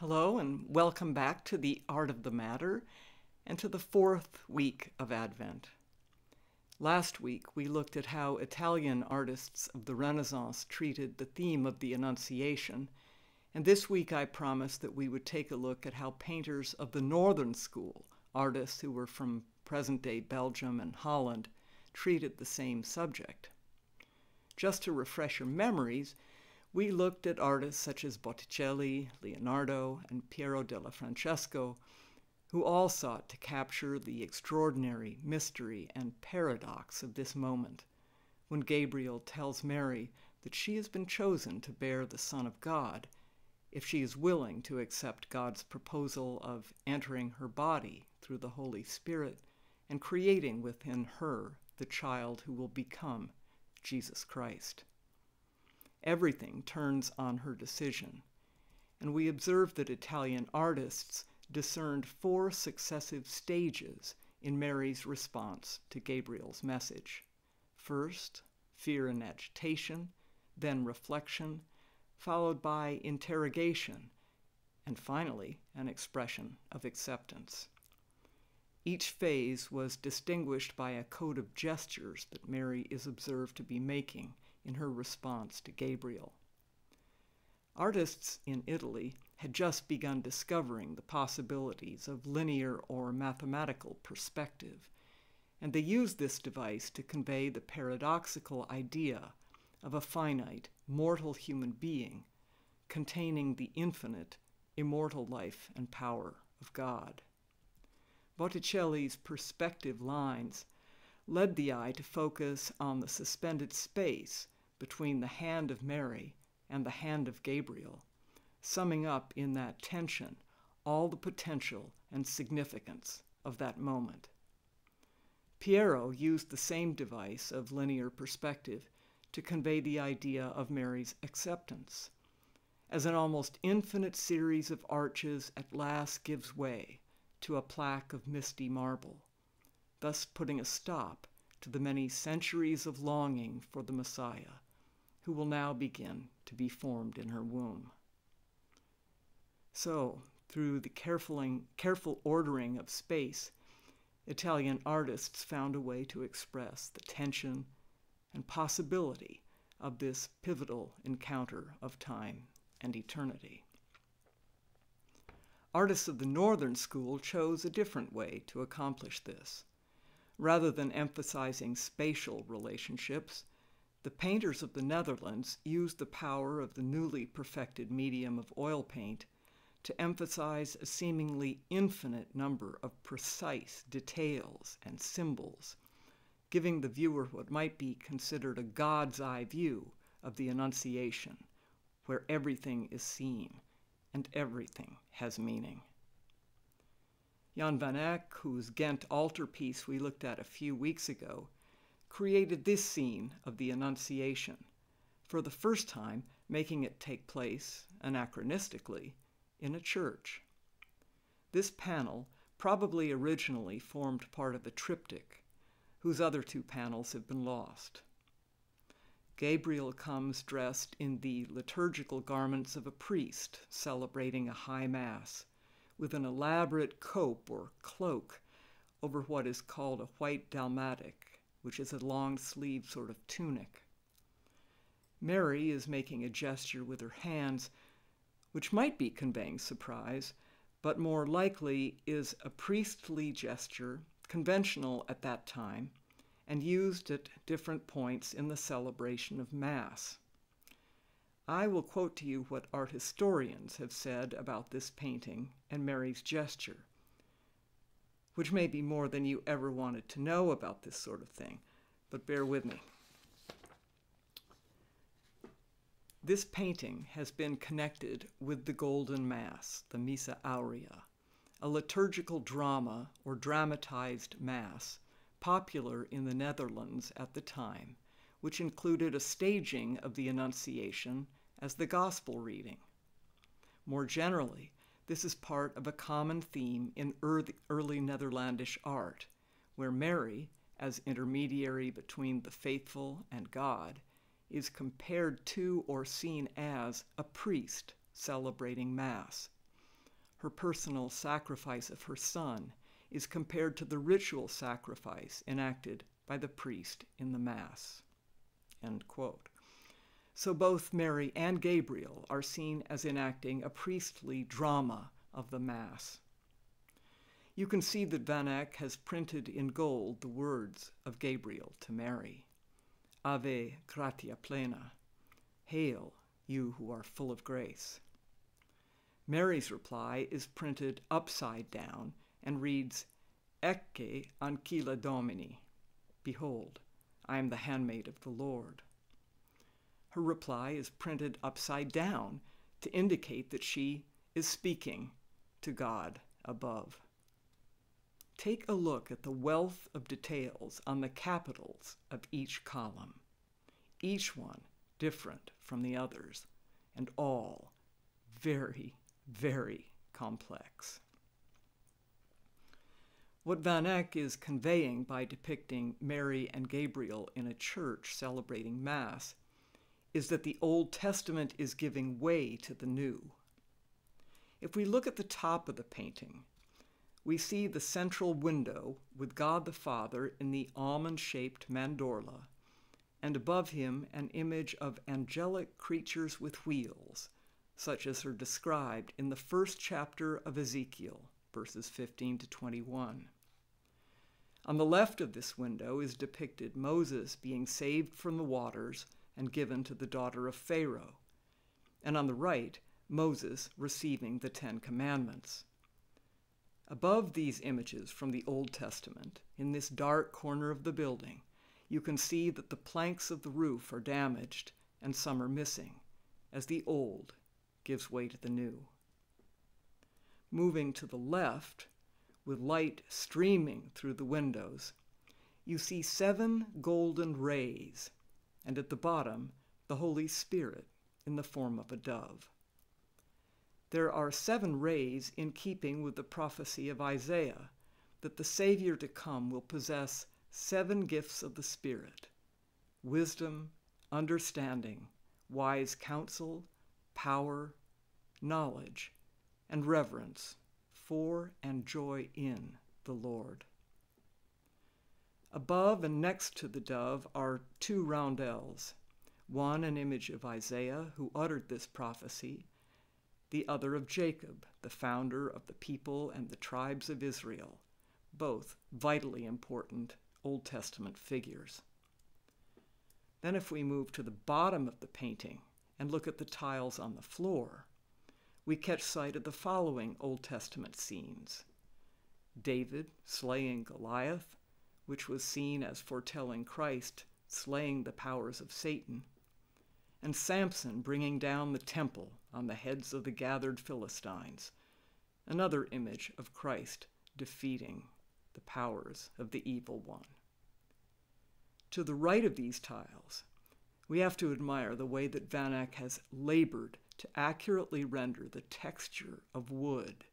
Hello, and welcome back to the Art of the Matter and to the fourth week of Advent. Last week, we looked at how Italian artists of the Renaissance treated the theme of the Annunciation, and this week I promised that we would take a look at how painters of the Northern School, artists who were from present day Belgium and Holland, treated the same subject. Just to refresh your memories, we looked at artists such as Botticelli, Leonardo, and Piero della Francesca, who all sought to capture the extraordinary mystery and paradox of this moment, when Gabriel tells Mary that she has been chosen to bear the Son of God if she is willing to accept God's proposal of entering her body through the Holy Spirit and creating within her the child who will become Jesus Christ everything turns on her decision. And we observe that Italian artists discerned four successive stages in Mary's response to Gabriel's message. First, fear and agitation, then reflection, followed by interrogation, and finally, an expression of acceptance. Each phase was distinguished by a code of gestures that Mary is observed to be making in her response to Gabriel. Artists in Italy had just begun discovering the possibilities of linear or mathematical perspective, and they used this device to convey the paradoxical idea of a finite, mortal human being containing the infinite, immortal life and power of God. Botticelli's perspective lines led the eye to focus on the suspended space between the hand of Mary and the hand of Gabriel, summing up in that tension all the potential and significance of that moment. Piero used the same device of linear perspective to convey the idea of Mary's acceptance, as an almost infinite series of arches at last gives way to a plaque of misty marble thus putting a stop to the many centuries of longing for the Messiah, who will now begin to be formed in her womb. So, through the careful ordering of space, Italian artists found a way to express the tension and possibility of this pivotal encounter of time and eternity. Artists of the Northern School chose a different way to accomplish this. Rather than emphasizing spatial relationships, the painters of the Netherlands used the power of the newly perfected medium of oil paint to emphasize a seemingly infinite number of precise details and symbols, giving the viewer what might be considered a God's eye view of the Annunciation, where everything is seen and everything has meaning. Jan van Eyck, whose Ghent altarpiece we looked at a few weeks ago, created this scene of the Annunciation, for the first time making it take place, anachronistically, in a church. This panel probably originally formed part of a triptych, whose other two panels have been lost. Gabriel comes dressed in the liturgical garments of a priest celebrating a high mass with an elaborate cope or cloak over what is called a white dalmatic, which is a long sleeved sort of tunic. Mary is making a gesture with her hands, which might be conveying surprise, but more likely is a priestly gesture, conventional at that time, and used at different points in the celebration of Mass. I will quote to you what art historians have said about this painting and Mary's gesture, which may be more than you ever wanted to know about this sort of thing, but bear with me. This painting has been connected with the Golden Mass, the Missa Aurea, a liturgical drama or dramatized Mass popular in the Netherlands at the time, which included a staging of the Annunciation as the gospel reading. More generally, this is part of a common theme in early, Netherlandish art, where Mary, as intermediary between the faithful and God, is compared to or seen as a priest celebrating Mass, her personal sacrifice of her son, is compared to the ritual sacrifice enacted by the priest in the Mass. So both Mary and Gabriel are seen as enacting a priestly drama of the Mass. You can see that Van Eyck has printed in gold the words of Gabriel to Mary Ave gratia plena. Hail, you who are full of grace. Mary's reply is printed upside down and reads Ecce ancilla Domini. Behold, I am the handmaid of the Lord. Her reply is printed upside down to indicate that she is speaking to God above. Take a look at the wealth of details on the capitals of each column, each one different from the others, and all very, very complex. What Van Eyck is conveying by depicting Mary and Gabriel in a church celebrating Mass is that the Old Testament is giving way to the New. If we look at the top of the painting, we see the central window with God the Father in the almond shaped mandorla, and above him an image of angelic creatures with wheels, such as are described in the first chapter of Ezekiel, verses 15 to 21. On the left of this window is depicted Moses being saved from the waters and given to the daughter of Pharaoh, and on the right, Moses receiving the Ten Commandments. Above these images from the Old Testament, in this dark corner of the building, you can see that the planks of the roof are damaged and some are missing, as the old gives way to the new. Moving to the left, with light streaming through the windows, you see seven golden rays, and at the bottom, the Holy Spirit in the form of a dove there are seven rays in keeping with the prophecy of Isaiah that the Savior to come will possess seven gifts of the Spirit wisdom, understanding, wise counsel, power, knowledge, and reverence for and joy in the Lord. Above and next to the dove are two roundels, one an image of Isaiah, who uttered this prophecy, the other of Jacob, the founder of the people and the tribes of Israel, both vitally important Old Testament figures. Then, if we move to the bottom of the painting and look at the tiles on the floor, we catch sight of the following Old Testament scenes David slaying Goliath, which was seen as foretelling Christ slaying the powers of Satan and Samson bringing down the temple on the heads of the gathered Philistines, another image of Christ defeating the powers of the evil one. To the right of these tiles, we have to admire the way that Van Eyck has labored to accurately render the texture of wood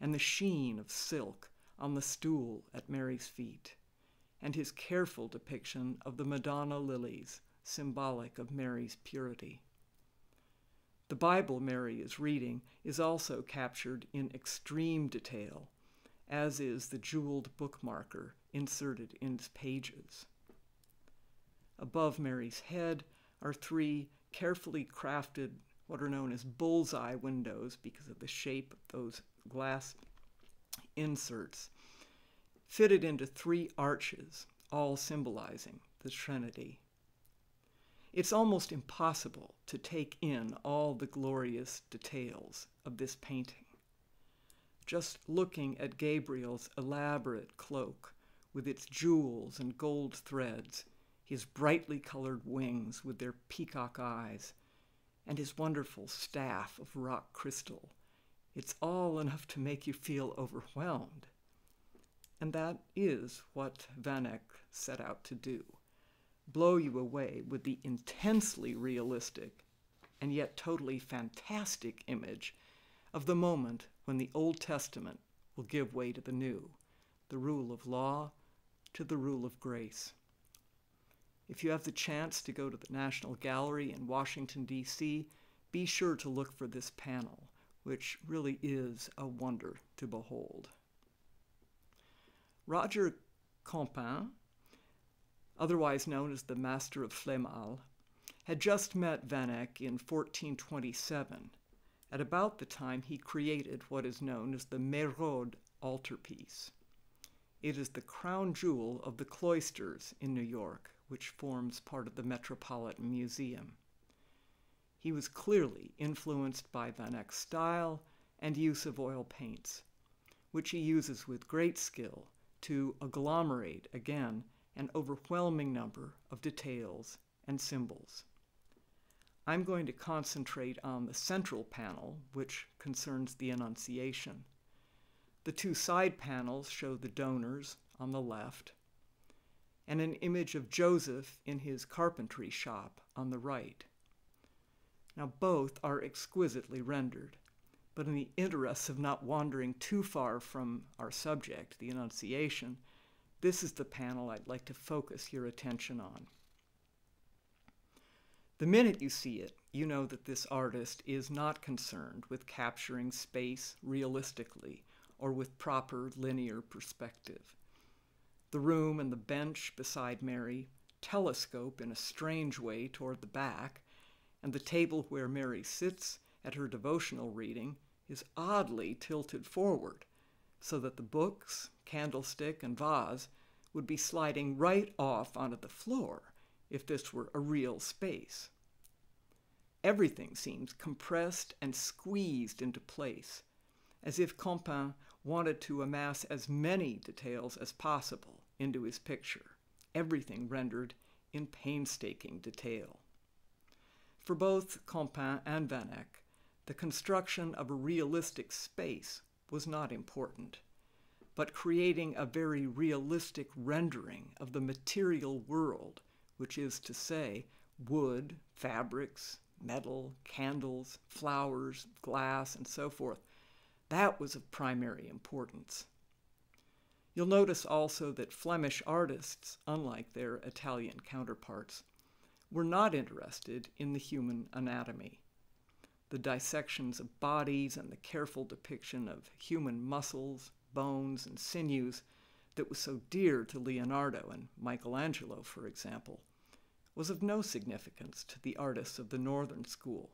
and the sheen of silk on the stool at Mary's feet, and his careful depiction of the Madonna lilies symbolic of Mary's purity. The Bible Mary is reading is also captured in extreme detail, as is the jeweled bookmarker inserted in its pages. Above Mary's head are three carefully crafted, what are known as bullseye windows because of the shape of those glass inserts, fitted into three arches, all symbolizing the Trinity. It's almost impossible to take in all the glorious details of this painting. Just looking at Gabriel's elaborate cloak with its jewels and gold threads, his brightly colored wings with their peacock eyes, and his wonderful staff of rock crystal, it's all enough to make you feel overwhelmed. And that is what Van Eyck set out to do blow you away with the intensely realistic and yet totally fantastic image of the moment when the Old Testament will give way to the New, the rule of law to the rule of grace. If you have the chance to go to the National Gallery in Washington, D.C., be sure to look for this panel which really is a wonder to behold. Roger Campin, otherwise known as the Master of Flémalle, had just met Van Eyck in 1427, at about the time he created what is known as the Merode altarpiece. It is the crown jewel of the cloisters in New York, which forms part of the Metropolitan Museum. He was clearly influenced by Van Eyck's style and use of oil paints, which he uses with great skill to agglomerate again an overwhelming number of details and symbols. I'm going to concentrate on the central panel, which concerns the Annunciation. The two side panels show the donors on the left and an image of Joseph in his carpentry shop on the right. Now, both are exquisitely rendered, but in the interest of not wandering too far from our subject, the Annunciation, this is the panel I'd like to focus your attention on. The minute you see it, you know that this artist is not concerned with capturing space realistically or with proper linear perspective. The room and the bench beside Mary telescope in a strange way toward the back, and the table where Mary sits at her devotional reading is oddly tilted forward, so that the books, candlestick, and vase would be sliding right off onto the floor if this were a real space. Everything seems compressed and squeezed into place, as if Campin wanted to amass as many details as possible into his picture, everything rendered in painstaking detail. For both Campin and Van Eyck, the construction of a realistic space was not important, but creating a very realistic rendering of the material world, which is to say, wood, fabrics, metal, candles, flowers, glass, and so forth, that was of primary importance. You'll notice also that Flemish artists, unlike their Italian counterparts, were not interested in the human anatomy. The dissections of bodies and the careful depiction of human muscles, bones, and sinews that was so dear to Leonardo and Michelangelo, for example, was of no significance to the artists of the Northern School.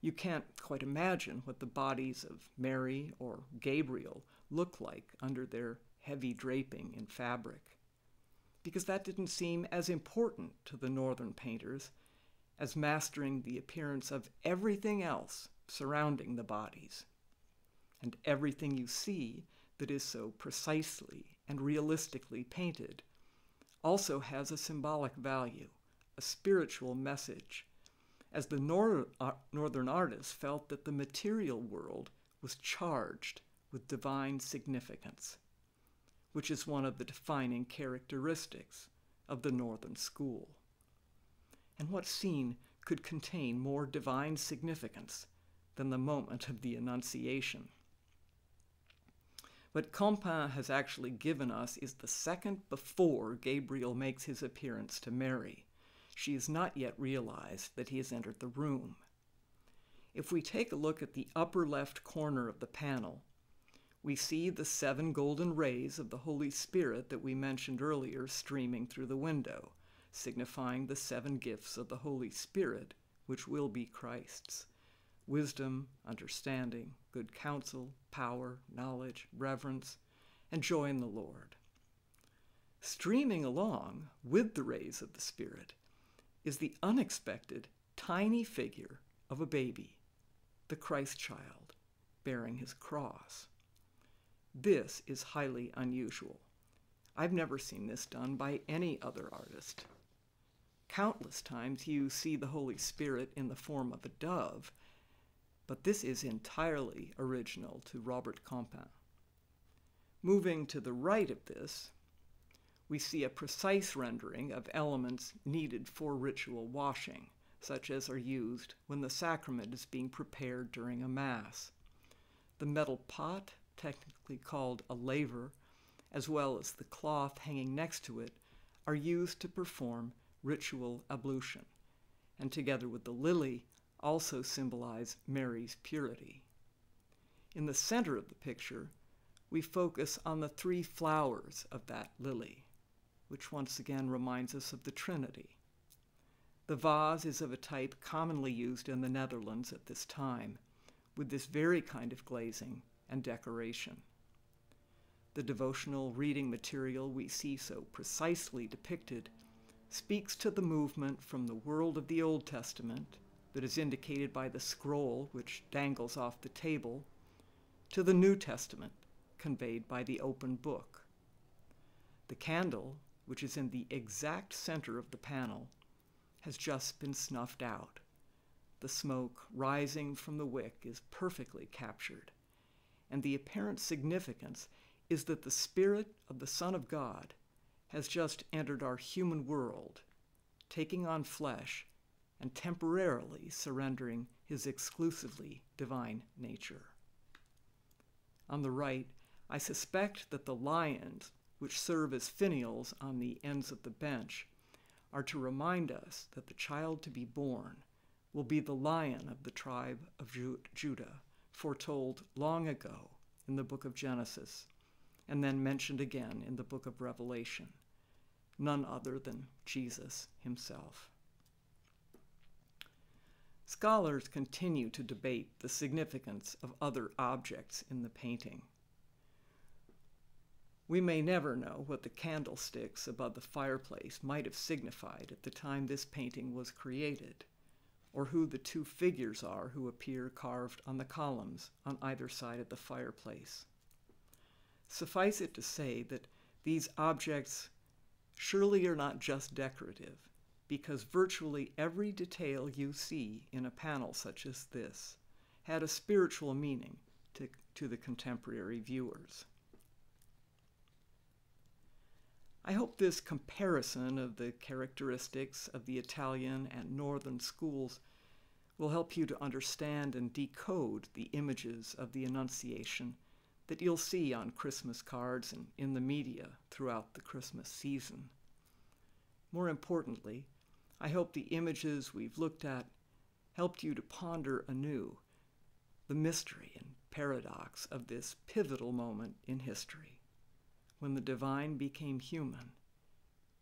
You can't quite imagine what the bodies of Mary or Gabriel look like under their heavy draping in fabric because that didn't seem as important to the northern painters as mastering the appearance of everything else surrounding the bodies. And everything you see that is so precisely and realistically painted also has a symbolic value, a spiritual message, as the nor- uh, northern artists felt that the material world was charged with divine significance which is one of the defining characteristics of the Northern School. And what scene could contain more divine significance than the moment of the Annunciation? What Campin has actually given us is the second before Gabriel makes his appearance to Mary. She has not yet realized that he has entered the room. If we take a look at the upper left corner of the panel, we see the seven golden rays of the Holy Spirit that we mentioned earlier streaming through the window, signifying the seven gifts of the Holy Spirit, which will be Christ's wisdom, understanding, good counsel, power, knowledge, reverence, and joy in the Lord. Streaming along with the rays of the Spirit is the unexpected tiny figure of a baby, the Christ child, bearing his cross. This is highly unusual. I've never seen this done by any other artist. Countless times you see the Holy Spirit in the form of a dove, but this is entirely original to Robert Campin. Moving to the right of this, we see a precise rendering of elements needed for ritual washing, such as are used when the sacrament is being prepared during a Mass. The metal pot technically called a laver, as well as the cloth hanging next to it, are used to perform ritual ablution, and together with the lily, also symbolize Mary's purity. In the center of the picture, we focus on the three flowers of that lily, which once again reminds us of the Trinity. The vase is of a type commonly used in the Netherlands at this time, with this very kind of glazing and decoration. The devotional reading material we see so precisely depicted speaks to the movement from the world of the Old Testament, that is indicated by the scroll which dangles off the table, to the New Testament, conveyed by the open book. The candle, which is in the exact center of the panel, has just been snuffed out. The smoke rising from the wick is perfectly captured, and the apparent significance is that the Spirit of the Son of God has just entered our human world, taking on flesh and temporarily surrendering his exclusively divine nature. On the right, I suspect that the lions, which serve as finials on the ends of the bench, are to remind us that the child to be born will be the lion of the tribe of Judah, foretold long ago in the book of Genesis, and then mentioned again in the book of Revelation, none other than Jesus himself. Scholars continue to debate the significance of other objects in the painting. We may never know what the candlesticks above the fireplace might have signified at the time this painting was created, or who the two figures are who appear carved on the columns on either side of the fireplace. Suffice it to say that these objects surely are not just decorative, because virtually every detail you see in a panel such as this had a spiritual meaning to, to the contemporary viewers. I hope this comparison of the characteristics of the Italian and Northern schools will help you to understand and decode the images of the Annunciation that you'll see on Christmas cards and in the media throughout the Christmas season. More importantly, I hope the images we've looked at helped you to ponder anew the mystery and paradox of this pivotal moment in history when the divine became human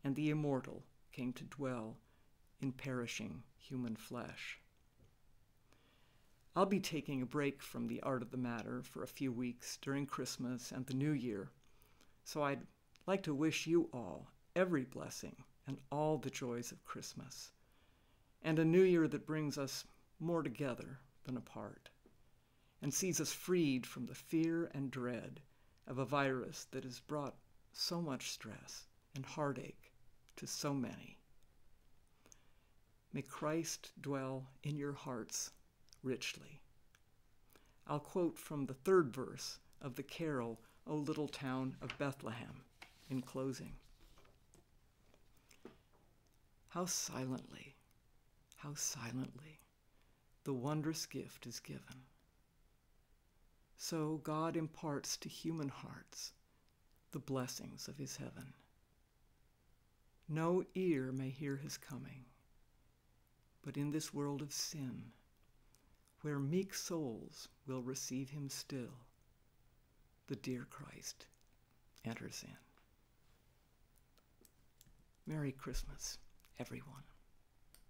and the immortal came to dwell in perishing human flesh. I'll be taking a break from the art of the matter for a few weeks during Christmas and the New Year, so I'd like to wish you all every blessing and all the joys of Christmas, and a New Year that brings us more together than apart, and sees us freed from the fear and dread of a virus that has brought so much stress and heartache to so many. May Christ dwell in your hearts richly. I'll quote from the third verse of the carol, O Little Town of Bethlehem, in closing. How silently, how silently the wondrous gift is given so God imparts to human hearts the blessings of his heaven. No ear may hear his coming, but in this world of sin, where meek souls will receive him still, the dear Christ enters in. Merry Christmas, everyone.